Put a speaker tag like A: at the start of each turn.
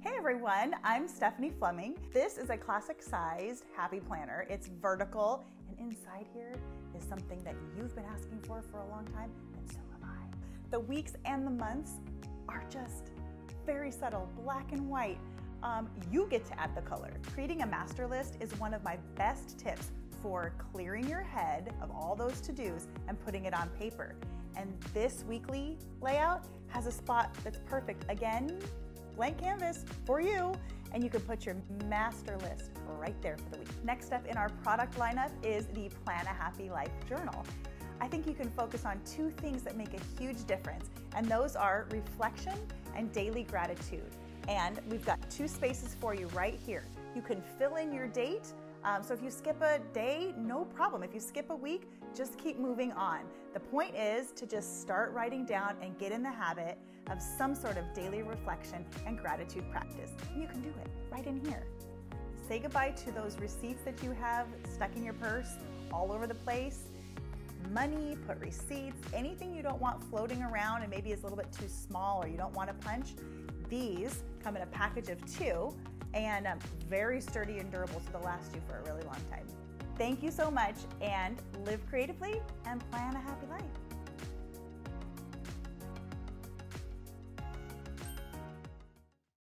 A: Hey everyone, I'm Stephanie Fleming. This is a classic sized happy planner. It's vertical, and inside here is something that you've been asking for for a long time, and so have I. The weeks and the months are just very subtle, black and white. Um, you get to add the color. Creating a master list is one of my best tips for clearing your head of all those to dos and putting it on paper. And this weekly layout has a spot that's perfect. Again, blank canvas for you, and you can put your master list right there for the week. Next up in our product lineup is the Plan a Happy Life Journal. I think you can focus on two things that make a huge difference, and those are reflection and daily gratitude. And we've got two spaces for you right here. You can fill in your date um, so if you skip a day, no problem. If you skip a week, just keep moving on. The point is to just start writing down and get in the habit of some sort of daily reflection and gratitude practice. You can do it right in here. Say goodbye to those receipts that you have stuck in your purse all over the place. Money, put receipts, anything you don't want floating around and maybe is a little bit too small or you don't want to punch. These come in a package of two and um, very sturdy and durable, so they'll last you for a really long time. Thank you so much, and live creatively and plan a happy life.